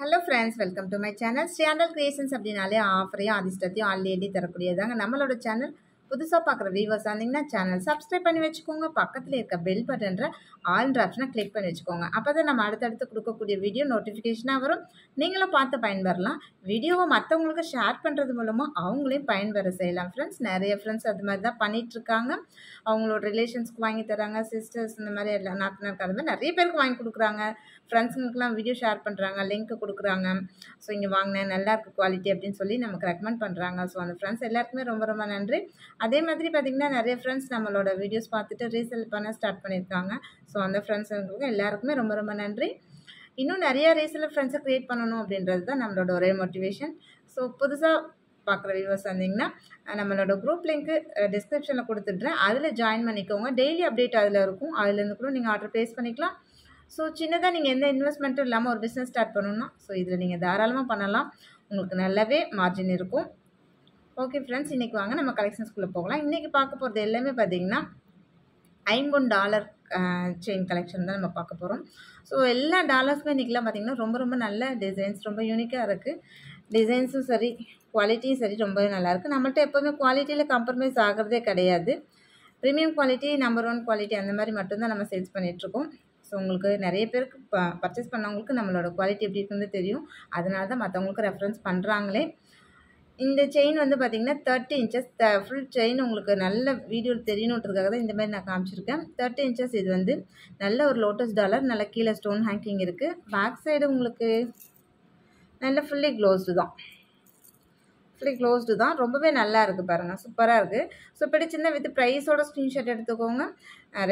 Hello friends welcome to my channel channel creations அப்படின்னாலே ஆஃபரையும் அதிர்ஷ்டத்தையும் already தரக்கூடியதாங்க நம்மளோட சேனல் புதுசாக பார்க்குற வியூவர்ஸ் வந்தீங்கன்னா சேனல் சப்ஸ்கிரைப் பண்ணி வச்சுக்கோங்க. பக்கத்தில் இருக்க பெல் பட்டன்ற ஆல்ன்ற ஆப்ஷனை கிளிக் பண்ணி வச்சுக்கோங்க. அப்போ தான் நம்ம அடுத்தடுத்து கொடுக்கக்கூடிய வீடியோ நோட்டிஃபிகேஷனாக வரும். நீங்களும் பார்த்து பயன்பெறலாம். வீடியோவை மற்றவங்களுக்கு ஷேர் பண்ணுறது மூலமாக அவங்களையும் பயன்பெற செய்யலாம் ஃப்ரெண்ட்ஸ் நிறைய ஃப்ரெண்ட்ஸ் அது மாதிரி தான் பண்ணிகிட்ருக்காங்க அவங்களோட ரிலேஷன்ஸ்க்கு வாங்கி தராங்க. சிஸ்டர்ஸ் இந்த மாதிரி எல்லாம் நாத்தனாருக்கு அது மாதிரி நிறைய பேருக்கு வாங்கி கொடுக்குறாங்க. ஃப்ரெண்ட்ஸுங்களுக்குலாம் வீடியோ ஷேர் பண்ணுறாங்க லிங்க் கொடுக்குறாங்க. ஸோ இங்கே வாங்கினேன் நல்லா இருக்குது குவாலிட்டி அப்படின்னு சொல்லி நமக்கு ரெக்கமெண்ட் பண்ணுறாங்க ஸோ அந்த ஃப்ரெண்ட்ஸ் எல்லாருக்குமே ரொம்ப ரொம்ப நன்றி. அதே மாதிரி பார்த்திங்கன்னா நிறைய ஃப்ரெண்ட்ஸ் நம்மளோட வீடியோஸ் பார்த்துட்டு ரீசெல் பண்ண ஸ்டார்ட் பண்ணியிருக்காங்க. ஸோ அந்த ஃப்ரெண்ட்ஸுங்களுக்கு எல்லாருக்குமே ரொம்ப ரொம்ப நன்றி. இன்னும் நிறைய ரீசெல் ஃப்ரெண்ட்ஸை க்ரியேட் பண்ணணும் அப்படின்றது தான் நம்மளோட ஒரே மோட்டிவேஷன் ஸோ புதுசாக பார்க்குற வியூவர்ஸ் வந்தீங்கன்னா நம்மளோட குரூப் லிங்க்கு டிஸ்கிரிப்ஷனில் கொடுத்துட்றேன். அதில் ஜாயின் பண்ணிக்கோங்க. டெய்லி அப்டேட் அதில் இருக்கும். அதுலேருந்து கூட நீங்கள் ஆர்டர் ப்ளேஸ் பண்ணிக்கலாம். ஸோ சின்னதாக நீங்கள் எந்த இன்வெஸ்ட்மெண்ட்டும் இல்லாமல் ஒரு பிஸ்னஸ் ஸ்டார்ட் பண்ணணும்னா ஸோ இதில் நீங்கள் தாராளமாக பண்ணலாம். உங்களுக்கு நல்லாவே மார்ஜின் இருக்கும். ஓகே ஃப்ரெண்ட்ஸ் இன்றைக்கி வாங்க. நம்ம கலெக்ஷன்ஸ்குள்ளே போகலாம். இன்றைக்கி பார்க்க போகிறது எல்லாமே பார்த்திங்கன்னா ஐம்பொன் டாலர் செயின் கலெக்ஷன் தான் நம்ம பார்க்க போகிறோம் ஸோ எல்லா டாலர்ஸுமே இன்றைக்கெலாம் பார்த்திங்கன்னா ரொம்ப ரொம்ப நல்ல டிசைன்ஸ் ரொம்ப யூனிக்காக இருக்குது டிசைன்ஸும் சரி குவாலிட்டியும் சரி ரொம்பவே நல்லாயிருக்கு நம்மள்ட்ட எப்போவுமே குவாலிட்டியில் காம்ப்ரமைஸ் ஆகிறதே கிடையாது. Premium quality number one quality அந்த மாதிரி மட்டும்தான் நம்ம சேல்ஸ் பண்ணிகிட்ருக்கோம் ஸோ உங்களுக்கு நிறைய பேருக்கு ப பர்ச்சேஸ் பண்ணவங்களுக்கு நம்மளோட குவாலிட்டி எப்படி இருக்குன்னு தெரியும். அதனால தான் மற்றவங்களுக்கு ரெஃபரன்ஸ் பண்ணுறாங்களே இந்த செயின் வந்து பார்த்திங்கன்னா thirty inches the full chain உங்களுக்கு நல்ல வீடியோ தெரியணுன்றதுக்காக தான் இந்த மாதிரி நான் காமிச்சிருக்கேன். தேர்ட்டி இன்ச்சஸ் இது வந்து நல்ல ஒரு லோட்டஸ் டாலர் நல்ல கீழே ஸ்டோன் ஹேங்கிங் இருக்குது பேக் சைடு உங்களுக்கு நல்ல ஃபுல்லி க்ளோஸ்டு தான். ஃபுல்லி க்ளோஸ்டு தான். ரொம்பவே நல்லா இருக்குது பாருங்கள் சூப்பராக இருக்குது ஸோ பிடிச்சிருந்தால் வித் ப்ரைஸோட ஸ்க்ரீன்ஷாட் எடுத்துக்கோங்க.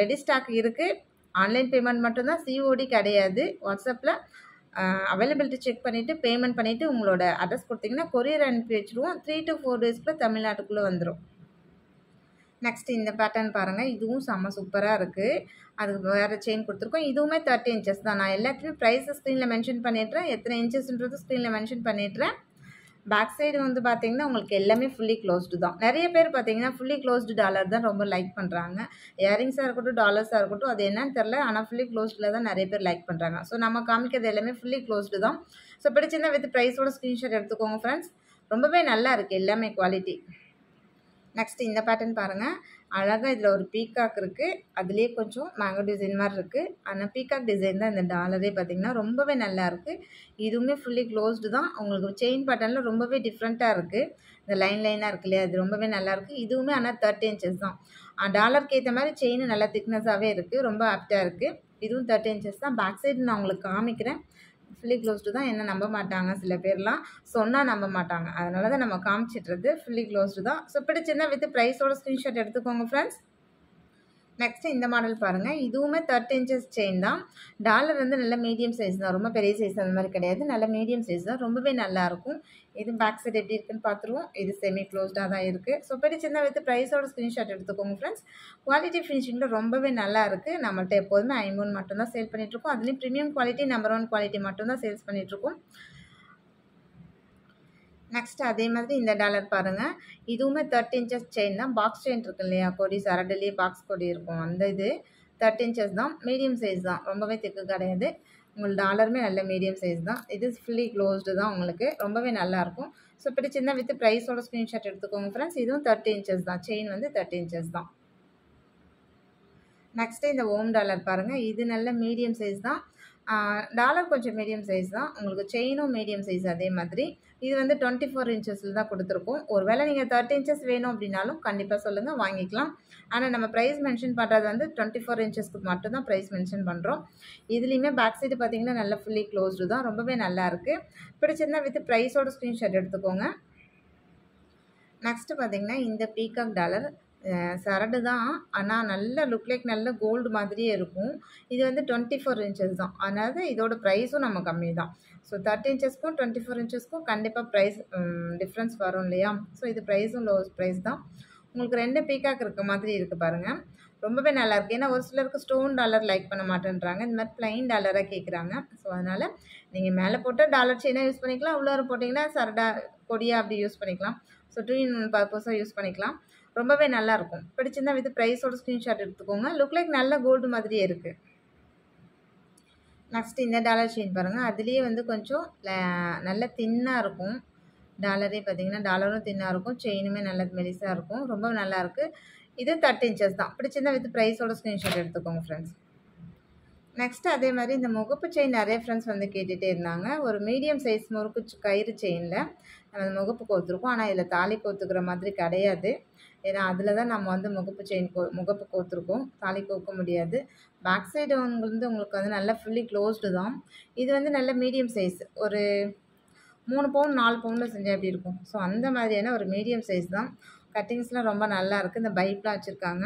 ரெடி ஸ்டாக் இருக்குது ஆன்லைன் பேமெண்ட் மட்டும்தான் சிஓடி கிடையாது. வாட்ஸ்அப்பில் அவைலபிலிட்டி செக் பண்ணிவிட்டு பேமெண்ட் பண்ணிவிட்டு உங்களோட அட்ரஸ் கொடுத்தீங்கன்னா கொரியர் அனுப்பி வச்சுருவோம். த்ரீ டு ஃபோர் டேஸ்க்குள்ளே தமிழ்நாட்டுக்குள்ளே வந்துடும் நெக்ஸ்ட் இந்த பேட்டர்ன் பாருங்கள் இதுவும் செம்ம சூப்பராக இருக்குது அதுக்கு வேறு செயின் கொடுத்துருக்கோம். இதுவுமே தேர்ட்டி இன்ச்சஸ் தான். நான் எல்லாத்தையுமே ப்ரைஸை ஸ்க்ரீனில் மென்ஷன் பண்ணிடுறேன். எத்தனை இன்ச்சஸ்ன்றது ஸ்க்ரீனில் மென்ஷன் பண்ணிடுறேன். பேக் சைடு வந்து பார்த்தீங்கன்னா உங்களுக்கு எல்லாமே ஃபுல்லி க்ளோஸ்டு தான். நிறைய பேர் பார்த்தீங்கன்னா ஃபுல்லி க்ளோஸ்டு டாலர் தான் ரொம்ப லைக் பண்ணுறாங்க இயரிங்ஸாக இருக்கட்டும் டாலர்ஸாக இருக்கட்டும் அது என்னன்னு தெரில ஆனால் ஃபுல்லி க்ளோஸ்டில் தான் நிறைய பேர் லைக் பண்ணுறாங்க ஸோ நம்ம காமிக்கிறது எல்லாமே ஃபுல்லி க்ளோஸ்டு தான். ஸோ பிடிச்சிருந்தா வித் ப்ரைஸோட ஸ்க்ரீன்ஷாட் எடுத்துக்கோங்க ஃப்ரெண்ட்ஸ் ரொம்பவே நல்லா இருக்குது எல்லாமே குவாலிட்டி நெக்ஸ்ட் இந்த பேட்டர்ன் பாருங்கள் அழகாக இதில் ஒரு பீகாக் இருக்குது அதுலேயே கொஞ்சம் மேங்கோ டிசைன் மாதிரி இருக்குது ஆனால் பீகாக் டிசைன் தான் இந்த டாலரே பார்த்திங்கன்னா ரொம்பவே நல்லா இருக்குது இதுவுமே ஃபுல்லி க்ளோஸ்டு தான். உங்களுக்கு செயின் பேட்டர்னில் ரொம்பவே டிஃப்ரெண்ட்டாக இருக்குது இந்த லைன் லைனாக இருக்கு இல்லையா? அது ரொம்பவே நல்லாயிருக்கு இதுவுமே ஆனால் தேர்ட்டி இன்ச்சஸ் தான். டாலருக்கு ஏற்ற மாதிரி செயின் நல்லா திக்னஸாகவே இருக்குது ரொம்ப ஆப்டாக இருக்குது இதுவும் தேர்ட்டி இன்ச்சஸ் தான். பேக் சைடு நான் உங்களுக்கு காமிக்கிறேன். ஃபுல்லி க்ளோஸ்டு தான் என்ன நம்ப மாட்டாங்க சில பேர்லாம். சொன்னால் நம்ப மாட்டாங்க. அதனால தான் நம்ம காமிச்சிட்றது. ஃபுல்லி க்ளோஸ்டு தான். ஸோ பிடிச்சிருந்தா வித் ப்ரைஸோட ஸ்க்ரீன்ஷாட் எடுத்துக்கோங்க ஃப்ரெண்ட்ஸ் நெக்ஸ்ட்டு இந்த மாடல் பாருங்கள் இதுவுமே தேர்ட்டி இன்ச்சஸ் செயின் தான். டாலர் வந்து நல்ல மீடியம் சைஸ் தான். ரொம்ப பெரிய சைஸ் அந்த மாதிரி கிடையாது. நல்ல மீடியம் சைஸ் தான். ரொம்பவே நல்லாயிருக்கும் இது பேக் சைடு எப்படி இருக்குன்னு பார்த்துருவோம். இது செமி க்ளோஸ்டாக தான் இருக்குது ஸோ பிடிச்சிருந்தா வித் ப்ரைஸோட ஸ்க்ரீன்ஷாட் எடுத்துக்கோங்க ஃப்ரெண்ட்ஸ் குவாலிட்டி ஃபினிஷிங்கில் ரொம்பவே நல்லா இருக்குது நம்மள்ட்ட எப்போதுமே ஐம்பொன் மட்டும்தான் சேல் பண்ணிகிட்ருக்கோம் அதுலேயும் premium quality number one quality மட்டும்தான் சேல்ஸ் பண்ணிகிட்ருக்கோம் நெக்ஸ்ட் அதே மாதிரி இந்த டாலர் பாருங்கள் இதுவுமே தேர்ட்டி இன்ச்சஸ் செயின் தான். பாக்ஸ் செயின் இருக்கு இல்லையா? கொடி சரடுலேயே பாக்ஸ் கொடி இருக்கும். அந்த இது தேர்ட்டி இன்ச்சஸ் தான். மீடியம் சைஸ் தான். ரொம்பவே திக்கு கிடையாது. உங்களுக்கு டாலருமே நல்ல மீடியம் சைஸ் தான். இது ஃபுல்லி க்ளோஸ்டு தான் உங்களுக்கு. ரொம்பவே நல்லாயிருக்கும் ஸோ பிடிச்சிருந்தா வித் ப்ரைஸோட ஸ்க்ரீன்ஷாட் எடுத்துக்கோங்க ஃப்ரெண்ட்ஸ் இதுவும் தேர்ட்டி இன்ச்சஸ் தான். செயின் வந்து தேர்ட்டி இன்ச்சஸ் தான். நெக்ஸ்ட்டு இந்த ஓம் டாலர் பாருங்கள் இது நல்ல மீடியம் சைஸ் தான். டாலர் கொஞ்சம் மீடியம் சைஸ் தான். உங்களுக்கு செயினும் மீடியம் சைஸ் அதே மாதிரி. இது வந்து டுவெண்ட்டி ஃபோர் இன்ச்சஸில் தான் கொடுத்துருக்கோம். ஒருவேளை நீங்கள் தேர்ட்டி இன்ச்சஸ் வேணும் அப்படின்னாலும் கண்டிப்பாக சொல்லுங்கள் வாங்கிக்கலாம். ஆனால் நம்ம ப்ரைஸ் மென்ஷன் பண்ணுறது வந்து டுவெண்ட்டி ஃபோர் இன்ச்சஸ்க்கு மட்டும் தான் ப்ரைஸ் மென்ஷன் பண்ணுறோம் இதுலேயுமே பேக் சைடு பார்த்திங்கன்னா நல்லா ஃபுல்லி க்ளோஸ்டு தான். ரொம்பவே நல்லாயிருக்கு பிடிச்சிருந்தா வித் ப்ரைஸோட ஸ்க்ரீன்ஷாட் எடுத்துக்கோங்க. நெக்ஸ்ட்டு பார்த்திங்கன்னா இந்த பீகாக் டாலர் சரடு தான். ஆனால் நல்ல லுக் லைக் நல்ல கோல்டு மாதிரியே இருக்கும். இது வந்து டுவெண்ட்டி ஃபோர் இன்ச்சஸ் தான். அதனால் இதோட ப்ரைஸும் நம்ம கம்மி தான். ஸோ தேர்ட்டி இன்ச்சஸ்க்கும் டுவெண்ட்டி ஃபோர் இன்ச்சஸ்க்கும் கண்டிப்பாக ப்ரைஸ் டிஃப்ரென்ஸ் வரும் இல்லையா? ஸோ இது ப்ரைஸும் லோ ப்ரைஸ் தான். உங்களுக்கு ரெண்டு பீக்காக் இருக்க மாதிரி இருக்குது பாருங்கள் ரொம்பவே நல்லாயிருக்கு ஏன்னா ஒரு சிலருக்கு ஸ்டோன் டாலர் லைக் பண்ண மாட்டேன்றாங்க. இந்த மாதிரி ப்ளைன் டாலராக கேட்குறாங்க ஸோ அதனால் நீங்கள் மேலே போட்டால் டாலர் செயினாக யூஸ் பண்ணிக்கலாம். உள்ளார போட்டிங்கன்னா சரடா கொடியாக அப்படி யூஸ் பண்ணிக்கலாம். ஸோ டூ இன் ஒன் பர்பஸாக யூஸ் பண்ணிக்கலாம். ரொம்பவே நல்லாயிருக்கும் பிடிச்சிருந்தா வித் ப்ரைஸோட ஸ்க்ரீன்ஷாட் எடுத்துக்கோங்க. லுக் லைக் நல்ல கோல்டு மாதிரியே இருக்குது நெக்ஸ்ட் இந்த டாலர் செயின் பாருங்கள் அதுலேயே வந்து கொஞ்சம் நல்ல தின்னாக இருக்கும். டாலரே பார்த்தீங்கன்னா டாலரும் தின்னாக இருக்கும். செயினுமே நல்ல மெலிசாக இருக்கும். ரொம்ப நல்லாயிருக்கு இது தேர்ட்டி இன்ச்சஸ் தான். பிடிச்சிருந்தா வித் ப்ரைஸோட ஸ்க்ரீன்ஷாட் எடுத்துக்கோங்க ஃப்ரெண்ட்ஸ் நெக்ஸ்ட் அதே மாதிரி இந்த முகப்பு செயின் நிறைய ஃப்ரெண்ட்ஸ் வந்து கேட்டுகிட்டே இருந்தாங்க. ஒரு மீடியம் சைஸ் முறுக்கு கயிறு செயினில் நம்ம முகப்பு கோத்துருக்கோம். ஆனால் இதில் தாலி கோத்துக்கிற மாதிரி கிடையாது. ஏன்னா அதில் தான் நம்ம வந்து முகப்பு செயின் கோ முகப்பு கோத்துருக்கோம். தாலி கோக்க முடியாது. பேக் சைடு வந்து உங்களுக்கு வந்து நல்லா ஃபுல்லி க்ளோஸ்டு தான். இது வந்து நல்ல மீடியம் சைஸ் ஒரு மூணு பவுன் நாலு பவுனில் செஞ்சால் எப்படி இருக்கும்? ஸோ அந்த மாதிரியான ஒரு மீடியம் சைஸ் தான். கட்டிங்ஸ்லாம் ரொம்ப நல்லா இருக்குது இந்த பைப்லாம் வச்சுருக்காங்க.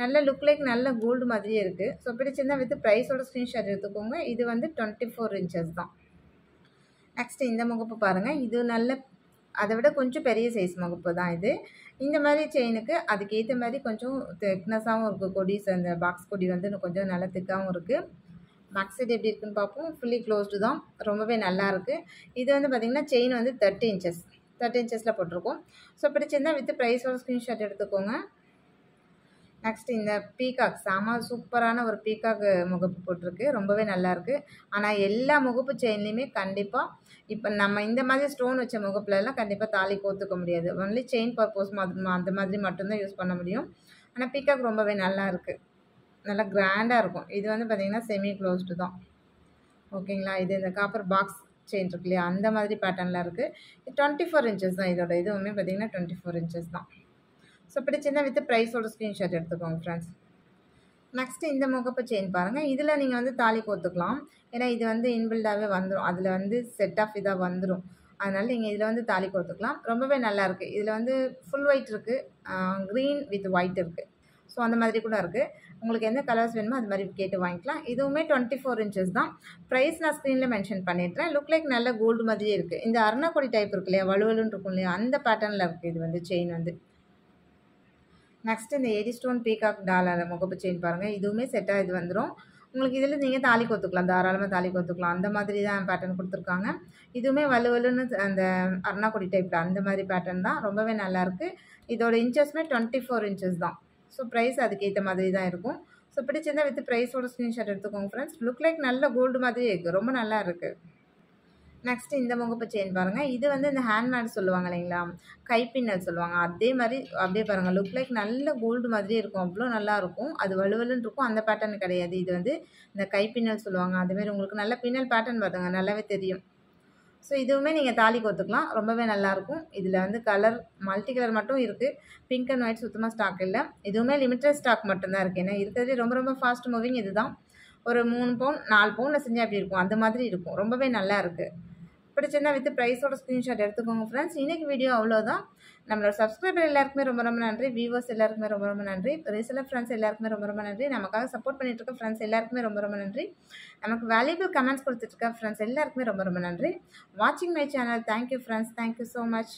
நல்ல லுக் லைக் நல்ல கோல்டு மாதிரியே இருக்குது ஸோ பிடிச்சிருந்தா வித் ப்ரைஸோட ஸ்க்ரீன்ஷாட் எடுத்துக்கோங்க. இது வந்து டுவெண்ட்டி ஃபோர் இன்ச்சஸ் தான். நெக்ஸ்ட் இந்த முகப்பு பாருங்கள் இது நல்ல அதை விட கொஞ்சம் பெரிய சைஸ் முகப்பு தான் இது. இந்த மாதிரி செயினுக்கு அதுக்கேற்ற மாதிரி கொஞ்சம் திக்னஸாகவும் இருக்குது கொடிஸ் அந்த பாக்ஸ் கொடி வந்து இன்னும் கொஞ்சம் நல்லா திக்காகவும் இருக்குது பேக் சைடு எப்படி இருக்குன்னு பார்ப்போம். ஃபுல்லி க்ளோஸ்டு தான். ரொம்பவே நல்லா இருக்குது இது வந்து பார்த்திங்கன்னா செயின் வந்து தேர்ட்டி இன்ச்சஸ் தேர்ட்டி இன்ச்சஸில் போட்டிருக்கோம். ஸோ பிடிச்சிருந்தால் வித் ப்ரைஸோட ஸ்க்ரீன்ஷாட் எடுத்துக்கோங்க. நெக்ஸ்ட் இந்த பீகாக் செம சூப்பரான ஒரு பீகாக் முகப்பு போட்டிருக்கு. ரொம்பவே நல்லாயிருக்கு ஆனால் எல்லா முகப்பு செயின்லேயுமே கண்டிப்பாக இப்போ நம்ம இந்த மாதிரி ஸ்டோன் வச்ச முகப்புலலாம் கண்டிப்பாக தாலி கோத்துக்க முடியாது. ஒன்லி செயின் பர்பஸ் மாதிரி அந்த மாதிரி மட்டும்தான் யூஸ் பண்ண முடியும். ஆனால் பீகாக் ரொம்பவே நல்லா இருக்குது நல்லா கிராண்டாக இருக்கும். இது வந்து பார்த்திங்கன்னா செமி க்ளோஸ்டு தான். ஓகேங்களா? இது இந்த காப்பர் பாக்ஸ் செயின் இருக்கு இல்லையா? அந்த மாதிரி பேட்டர்னில் இருக்குது டுவெண்ட்டி ஃபோர் இன்ச்சஸ் தான். இதோட இதுவுமே பார்த்திங்கன்னா டுவெண்ட்டி ஃபோர் இன்ச்சஸ் தான். ஸோ பிடிச்சிருந்தால் வித் ப்ரைஸோட ஸ்க்ரீன்ஷாட் எடுத்துக்கோங்க ஃப்ரெண்ட்ஸ் நெக்ஸ்ட் இந்த முகப்பு செயின் பாருங்கள் இதில் நீங்கள் வந்து தாலி கோத்துக்கலாம். ஏன்னா இது வந்து இன்பில்டாகவே வந்துடும் அதில் வந்து செட் ஆஃப் இதாக வந்துடும் அதனால் நீங்கள் இதில் வந்து தாலி கோத்துக்கலாம். ரொம்பவே நல்லா இருக்குது இதில் வந்து ஃபுல் ஒயிட் இருக்குது க்ரீன் வித் ஒயிட் இருக்குது ஸோ அந்த மாதிரி கூட இருக்குது உங்களுக்கு எந்த கலர்ஸ் வேணுமோ அது மாதிரி கேட்டு வாங்கிக்கலாம். இதுவுமே டுவெண்ட்டி ஃபோர் இன்ச்சஸ் தான். ப்ரைஸ் நான் ஸ்க்ரீனில் மென்ஷன் பண்ணிடுறேன். லுக் லைக் நல்ல கோல்டு மாதிரியே இருக்குது இந்த அருணாக்கொடி டைப் இருக்கு இல்லையா? வலுவலுன்னு இருக்கும் இல்லையா? அந்த பேட்டர்னில் இருக்குது இது வந்து செயின் வந்து. நெக்ஸ்ட் இந்த எடி ஸ்டோன் பீகாக் டாலர் முகப்பு செயின் பாருங்கள் இதுவுமே செட்டாக இது வந்துடும் உங்களுக்கு இதில் நீங்கள் தாலி கொத்துக்கலாம். தாராளமாக தாலி கொத்துக்கலாம். அந்த மாதிரி தான் பேட்டர்ன் கொடுத்துருக்காங்க. இதுவுமே வலுவலுன்னு அந்த அருணாக்குடி டைப்பில் அந்த மாதிரி பேட்டர்ன் தான். ரொம்பவே நல்லாயிருக்கு இதோட இன்ச்சஸ்மே டுவெண்ட்டி ஃபோர் இன்ச்சஸ் தான். ஸோ ப்ரைஸ் அதுக்கேற்ற மாதிரி தான் இருக்கும். ஸோ பிடிச்சிருந்தால் வித் ப்ரைஸோட ஸ்க்ரீன்ஷாட் எடுத்துக்கோங்க ஃப்ரெண்ட்ஸ் லுக் லைக் நல்ல கோல்டு மாதிரியே இருக்குது ரொம்ப நல்லா இருக்குது நெக்ஸ்ட் இந்த முகப்பு செயின் பாருங்கள் இது வந்து இந்த ஹேண்ட்மேட் சொல்லுவாங்க இல்லைங்களா? கைப்பின்னல் சொல்லுவாங்க. அதே மாதிரி அப்படியே பாருங்கள் லுக் லைக் நல்ல கோல்டு மாதிரியே இருக்கும். அவ்வளோ நல்லாயிருக்கும் அது வலுவலுன்னு இருக்கும். அந்த பேட்டர்ன் கிடையாது. இது வந்து இந்த கைப்பின்னல் சொல்லுவாங்க. அதேமாதிரி உங்களுக்கு நல்ல பின்னல் பேட்டர்ன் பாருங்க நல்லாவே தெரியும். ஸோ இதுவுமே நீங்கள் தாலி கோத்துக்கலாம். ரொம்பவே நல்லாயிருக்கும் இதில் வந்து கலர் மல்டி கலர் மட்டும் இருக்குது பிங்க் அண்ட் ஒயிட் சுத்தமாக ஸ்டாக் இல்லை. இதுவுமே லிமிட்டட் ஸ்டாக் மட்டும்தான் இருக்குது ஏன்னா இருக்கிறதுலே ரொம்ப ரொம்ப ஃபாஸ்ட் மூவிங் இதுதான். ஒரு மூணு பவுன் நாலு பவுனில் செஞ்சால் அப்படி இருக்கும்? அந்த மாதிரி இருக்கும். ரொம்பவே நல்லா இருக்குது பிடிச்சிருந்தா வித் ப்ரைஸோட ஸ்க்ரீன்ஷாட் எடுத்துக்கோங்க ஃப்ரெண்ட்ஸ் இன்றைக்கி வீடியோ அவ்வளோதான் நம்மளோட சப்ஸ்கிரைபர் எல்லாருக்குமே ரொம்ப ரொம்ப நன்றி. வியூவர்ஸ் எல்லாருக்குமே ரொம்ப ரொம்ப நன்றி. ரீசெலர் ஃப்ரெண்ட்ஸ் எல்லாருக்குமே ரொம்ப ரொம்ப நன்றி. நமக்காக சப்போர்ட் பண்ணிட்டு இருக்க ஃப்ரெண்ட்ஸ் எல்லாருக்குமே ரொம்ப ரொம்ப நன்றி. நமக்கு வேல்யூபிள் கமெண்ட்ஸ் கொடுத்துட்டு இருக்க ஃப்ரெண்ட்ஸ் எல்லாருக்குமே ரொம்ப ரொம்ப நன்றி. வாட்சிங் my channel thank you friends thank you so much